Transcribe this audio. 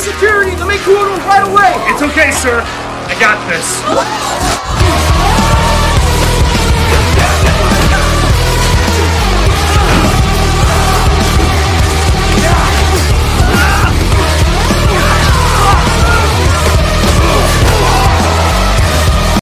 Security! Let me cool right away! It's okay, sir. I got this.